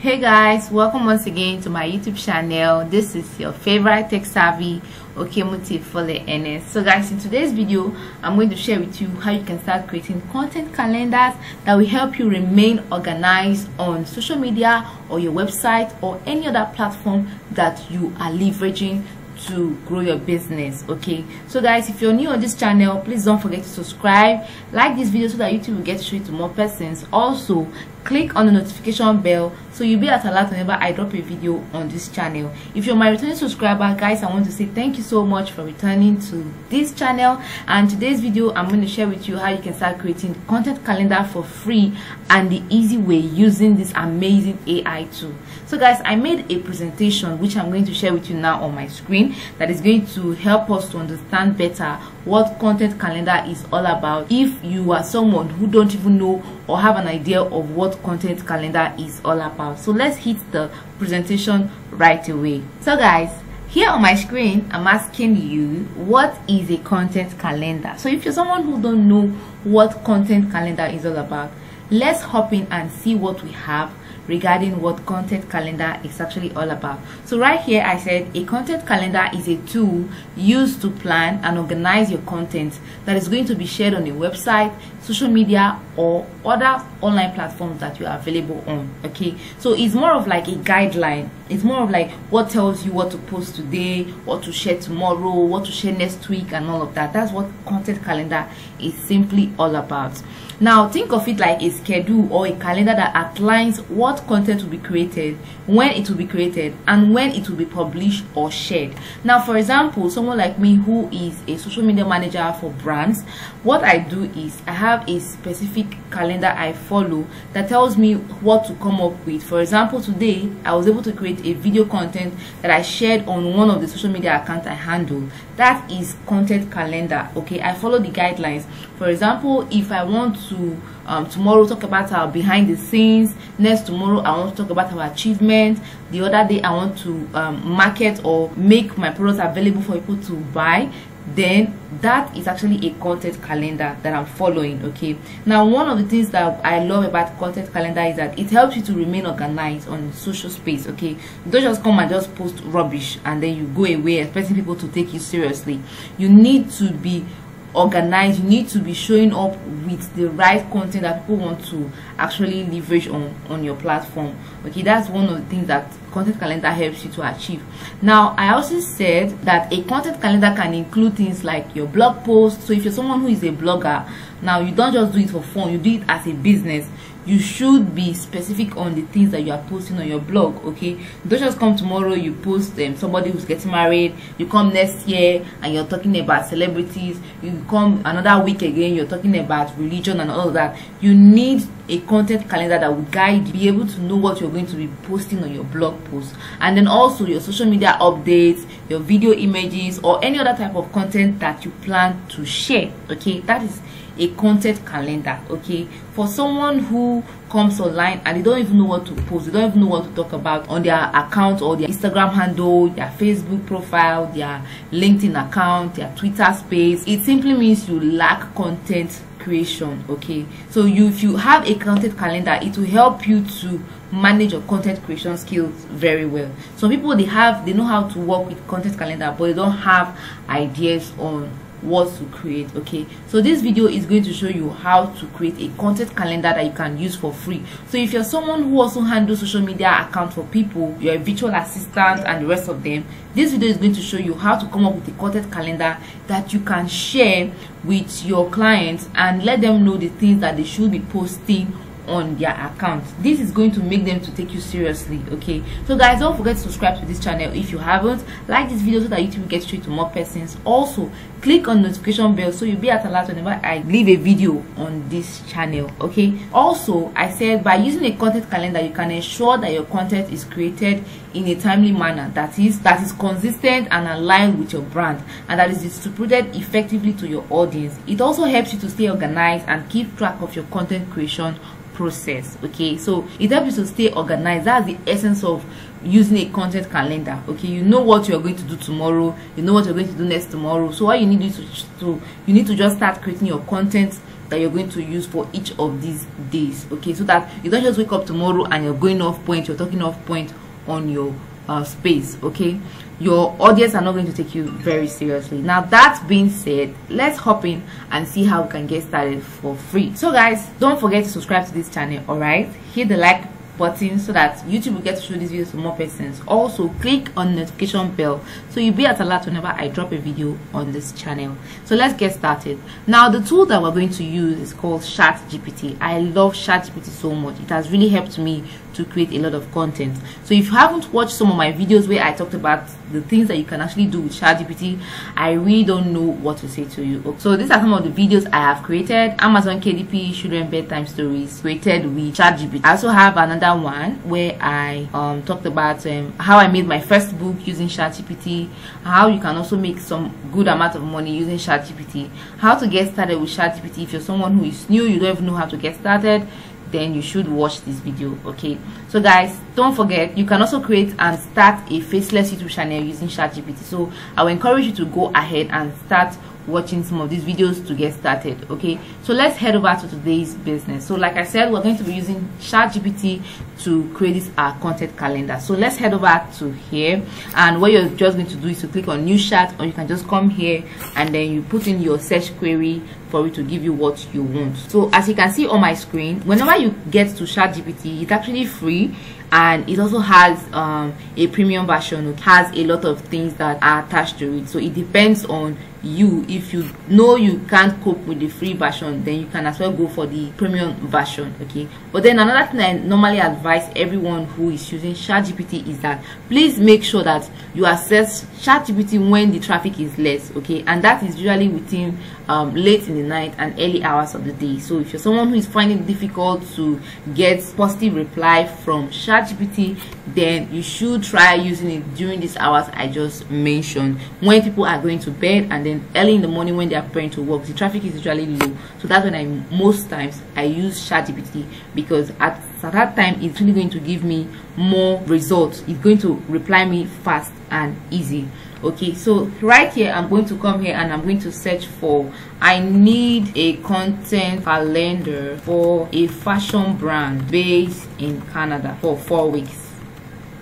hey guys welcome once again to my youtube channel. This is your favorite tech savvy Okemuti Fole Enes. So guys in today's video I'm going to share with you how you can start creating content calendars that will help you remain organized on social media or your website or any other platform that you are leveraging to grow your business okay? So guys if you're new on this channel please don't forget to subscribe like this video so that youtube will get to show it to more persons. Also click on the notification bell so you'll be at alert whenever i drop a video on this channel. If you're my returning subscriber guys i want to say thank you so much for returning to this channel. And today's video i'm going to share with you how you can start creating content calendar for free and the easy way using this amazing ai tool. So guys i made a presentation which i'm going to share with you now on my screen that is going to help us to understand better what content calendar is all about. If you are someone who don't even know or have an idea of what content calendar is all about. So let's hit the presentation right away. So guys here on my screen i'm asking you what is a content calendar? So if you're someone who don't know what content calendar is all about let's hop in and see what we have regarding what content calendar is actually all about. So right here i said a content calendar is a tool used to plan and organize your content that is going to be shared on your website social media or other online platforms that you are available on okay? So it's more of like a guideline. It's more of like what tells you what to post today what to share tomorrow what to share next week and all of that. That's what content calendar is simply all about now think of it like a schedule or a calendar that outlines what content will be created when it will be created and when it will be published or shared. Now for example someone like me who is a social media manager for brands what i do is i have a specific calendar i follow that tells me what to come up with. For example today i was able to create a video content that i shared on one of the social media accounts i handle. That is content calendar okay? I follow the guidelines. For example if i want to um, tomorrow talk about our behind the scenes. Next tomorrow i want to talk about our achievements the other day i want to um, market or make my products available for people to buy. Then that is actually a content calendar that i'm following okay? Now one of the things that i love about content calendar is that it helps you to remain organized on social space okay? Don't just come and just post rubbish and then you go away expecting people to take you seriously. You need to be organized you need to be showing up with the right content that people want to actually leverage on on your platform. Okay that's one of the things that content calendar helps you to achieve. Now i also said that a content calendar can include things like your blog post. So if you're someone who is a blogger now you don't just do it for fun you do it as a business you should be specific on the things that you are posting on your blog okay? Don't just come tomorrow you post um, somebody who's getting married you come next year and you're talking about celebrities you come another week again you're talking about religion and all that. You need a content calendar that will guide you be able to know what you're going to be posting on your blog post. And then also your social media updates your video images or any other type of content that you plan to share okay? That is a content calendar okay? For someone who comes online and they don't even know what to post they don't even know what to talk about on their account or their instagram handle their facebook profile their linkedin account their twitter space it simply means you lack content creation okay? So you if you have a content calendar it will help you to manage your content creation skills very well. Some people they have they know how to work with content calendar but they don't have ideas on what to create okay? So this video is going to show you how to create a content calendar that you can use for free. So if you're someone who also handles social media accounts for people you're a virtual assistant and the rest of them this video is going to show you how to come up with a content calendar that you can share with your clients and let them know the things that they should be posting on their account. This is going to make them to take you seriously okay? So guys don't forget to subscribe to this channel if you haven't. Like this video so that youtube will get straight to more persons. Also click on notification bell so you'll be at alert whenever i leave a video on this channel okay? Also i said by using a content calendar you can ensure that your content is created in a timely manner. That is that is consistent and aligned with your brand and that is distributed effectively to your audience. It also helps you to stay organized and keep track of your content creation process okay? So it helps you to stay organized. That's the essence of using a content calendar okay? You know what you're going to do tomorrow. You know what you're going to do next tomorrow. So what you need to, to you need to just start creating your content that you're going to use for each of these days okay? So that you don't just wake up tomorrow and you're going off point you're talking off point on your uh, space okay your audience are not going to take you very seriously now that being said let's hop in and see how we can get started for free so guys don't forget to subscribe to this channel all right hit the like button so that YouTube will get to show these videos to more persons. Also, click on notification bell so you'll be at alert whenever I drop a video on this channel. So let's get started. Now, the tool that we're going to use is called ChatGPT. I love ChatGPT so much. It has really helped me to create a lot of content. So if you haven't watched some of my videos where I talked about the things that you can actually do with ChatGPT, I really don't know what to say to you. So these are some of the videos I have created. Amazon KDP Children Bedtime Stories created with ChatGPT. I also have another one where I um, talked about um, how I made my first book using ChatGPT, how you can also make some good amount of money using ChatGPT, how to get started with ChatGPT if you're someone who is new, you don't even know how to get started then you should watch this video okay? So guys don't forget you can also create and start a faceless youtube channel using ChatGPT. So i will encourage you to go ahead and start watching some of these videos to get started okay? So let's head over to today's business. So like i said we're going to be using ChatGPT to create this our content calendar. So let's head over to here. And what you're just going to do is to click on new chat or you can just come here and then you put in your search query for it to give you what you want. So as you can see on my screen whenever you get to ChatGPT it's actually free and it also has um, a premium version. It has a lot of things that are attached to it. So it depends on you. If you know you can't cope with the free version then you can as well go for the premium version okay? But then another thing i normally advise everyone who is using ChatGPT is that please make sure that you access ChatGPT when the traffic is less okay? And that is usually within um, late in the night and early hours of the day. So if you're someone who is finding it difficult to get positive reply from ChatGPT then you should try using it during these hours i just mentioned. When people are going to bed and then early in the morning when they are preparing to work the traffic is usually low. So that's when i most times i use ChatGPT because at, at that time it's really going to give me more results. It's going to reply me fast and easy okay so right here i'm going to come here and i'm going to search for i need a content calendar for a fashion brand based in canada for four weeks.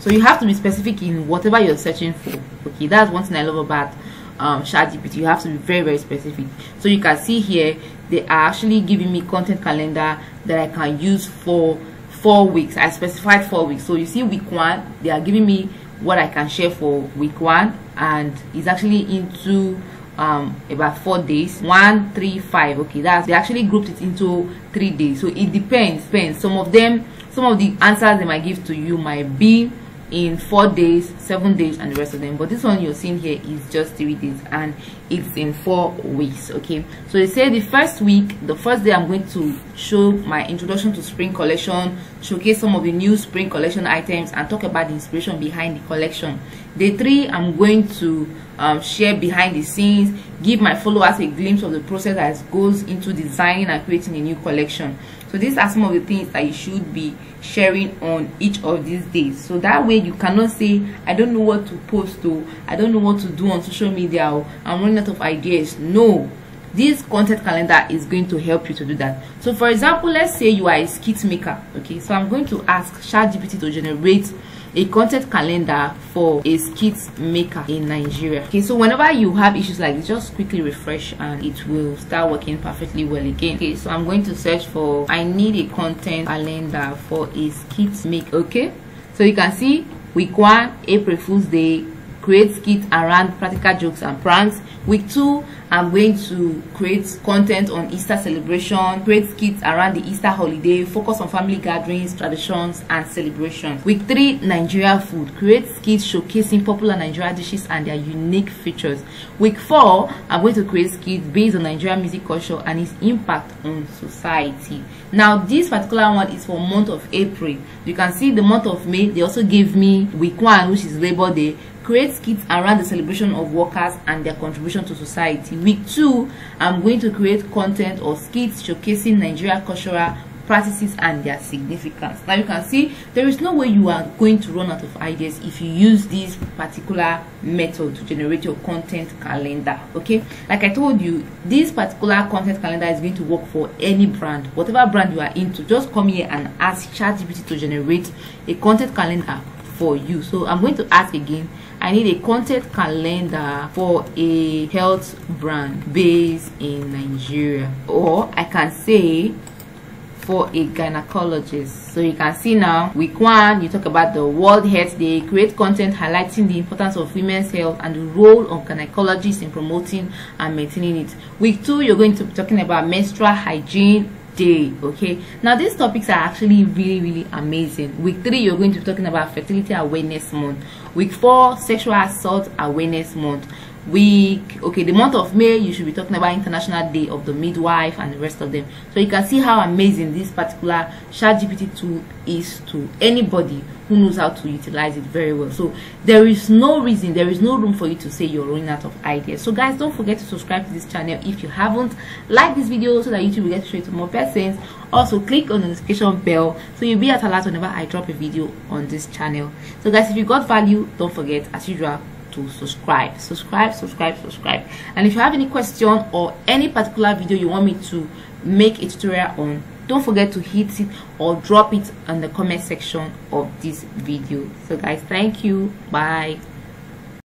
So you have to be specific in whatever you're searching for. Okay that's one thing i love about um ChatGPT. You have to be very very specific. So you can see here they are actually giving me content calendar that I can use for four weeks. I specified four weeks. So you see week one they are giving me what I can share for week one and it's actually into um about four days. One three five okay that's they actually grouped it into three days. So it depends depends. Some of them some of the answers they might give to you might be in four days seven days and the rest of them. But this one you're seeing here is just three days and it's in four weeks okay? So they say the first week the first day i'm going to show my introduction to spring collection showcase some of the new spring collection items and talk about the inspiration behind the collection. Day three i'm going to um, share behind the scenes give my followers a glimpse of the process that goes into designing and creating a new collection so these are some of the things that you should be sharing on each of these days. So that way you cannot say i don't know what to post or i don't know what to do on social media or i'm running out of ideas. No. This content calendar is going to help you to do that. So for example let's say you are a skit maker okay? So i'm going to ask ChatGPT to generate a content calendar for a skit maker in Nigeria. Okay, so whenever you have issues like this, just quickly refresh and it will start working perfectly well again. Okay, so I'm going to search for I need a content calendar for a skit maker Okay, so you can see week one, April Fool's Day, create skits around practical jokes and pranks. Week two, I'm going to create content on Easter celebration, create skits around the Easter holiday, focus on family gatherings, traditions, and celebrations. Week three, Nigeria food. Create skits showcasing popular Nigeria dishes and their unique features. Week four, I'm going to create skits based on Nigerian music culture and its impact on society. Now, this particular one is for month of April. You can see the month of May, they also gave me week one, which is Labor Day create skits around the celebration of workers and their contribution to society. Week two i'm going to create content or skits showcasing nigeria cultural practices and their significance. Now you can see there is no way you are going to run out of ideas if you use this particular method to generate your content calendar okay? Like i told you this particular content calendar is going to work for any brand whatever brand you are into. Just come here and ask ChatGPT to generate a content calendar for you. So i'm going to ask again i need a content calendar for a health brand based in nigeria. Or i can say for a gynecologist. So you can see now week one you talk about the world health day create content highlighting the importance of women's health and the role of gynecologists in promoting and maintaining it. Week two you're going to be talking about menstrual hygiene day okay? Now these topics are actually really really amazing. Week three you're going to be talking about fertility awareness month week four sexual assault awareness month week. Okay the month of may you should be talking about international day of the midwife and the rest of them. So you can see how amazing this particular chat gpt tool is to anybody who knows how to utilize it very well. So there is no reason there is no room for you to say you're running out of ideas. So guys don't forget to subscribe to this channel if you haven't. Like this video so that youtube will get straight to more persons. Also click on the notification bell so you'll be at alert whenever i drop a video on this channel. So guys if you got value don't forget as usual to subscribe subscribe subscribe subscribe. And if you have any question or any particular video you want me to make a tutorial on don't forget to hit it or drop it in the comment section of this video. So guys thank you. Bye